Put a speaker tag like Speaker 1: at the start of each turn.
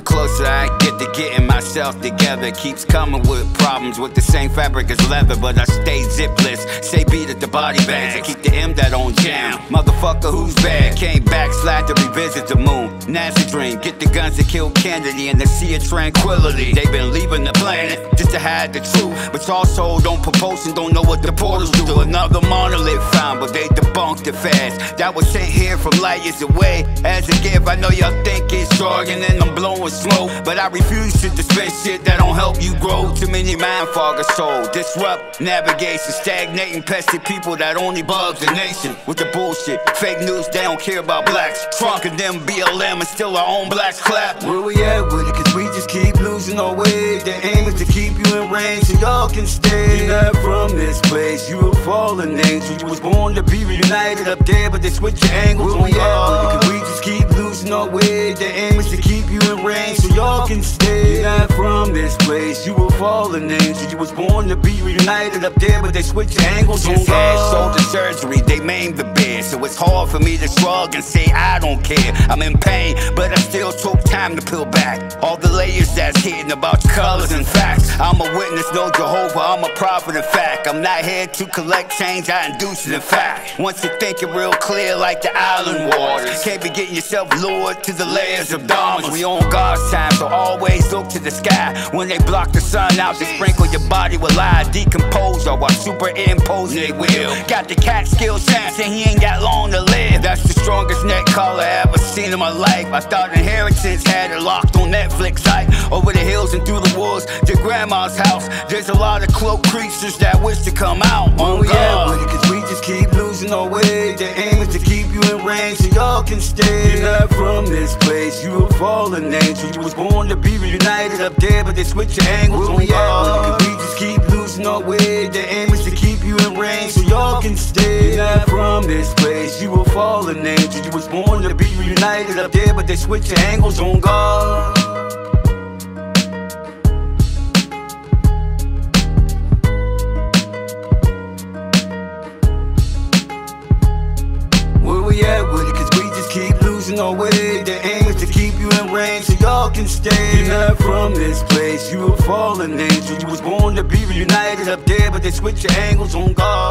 Speaker 1: committed to getting myself together. Keeps coming with problems with the same fabric as leather, but I stay zipless. Stay beat at the body bags. I keep the M that on jam. Motherfucker, who's bad? Came back, slide to revisit the moon. NASA dream, get the guns that killed Kennedy and the sea of tranquility. They've been leaving the planet just to hide the truth, but also don't propose and don't know what the portals do. To another monolith found, but they debunked it fast. That was sent here from light years away. As a gift, I know y'all think it's jargon and I'm blowing smoke, but I refuse to dispense shit that don't help you grow. Too many mind foggers soul, disrupt navigation, stagnating, pesky people that only bugs the nation with the bullshit. Fake news, they don't care about blacks. Trunk of them BLM and still our own blacks clap. Where we at with it? Cause we just keep losing our way. The aim is to keep you in range so y'all can stay. You're not from this place, you fallen angel. You was born to be reunited up there, but they switch your angles on we y'all. Cause we just keep losing our way. The aim is to keep you in range so y'all can stay. You're not from this place, you a fallen angel. You was born to be reunited up there, but they switch your angles on on had shoulder surgery, they maimed the bed. So it's hard for me to shrug and say I don't care. I'm in pain, but I still took time to peel back. All the layers that's hidden about colors and facts. I'm a witness, no Jehovah, I'm a prophet in fact. I'm not here to collect change, I induce it in fact. Once you think it real clear like the island waters. Can't be getting yourself lured to the layers of dharmas. We on God's time, so always look to the sky. When they block the sun out, they sprinkle your body with lies. Decompose or while superimposing they will. Got the cat skill chance and he ain't got long to live. That's the neck collar I ever seen in my life. I thought inheritance had it locked on Netflix site. Over the hills and through the woods to grandma's house. There's a lot of cloaked creatures that wish to come out. Oh, yeah, it, cause we just keep losing our way. The aim is to keep you in range so y'all can stay. You're not from this place, you a fallen angel. You was born to be reunited up there, but they switch your angles on y'all. We just keep losing our way. The aim is to keep you in range so y'all can stay. You're not from this place, you a fallen angel. You was born to be reunited up there, but they switch your angles on God. Where we at with it? Cause we just keep losing our way. The aim is to keep you in range so y'all can stay. You're not from this place, you a fallen angel. You was born to be reunited up there, but they switch your angles on God.